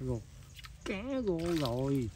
rồi cá gô rồi.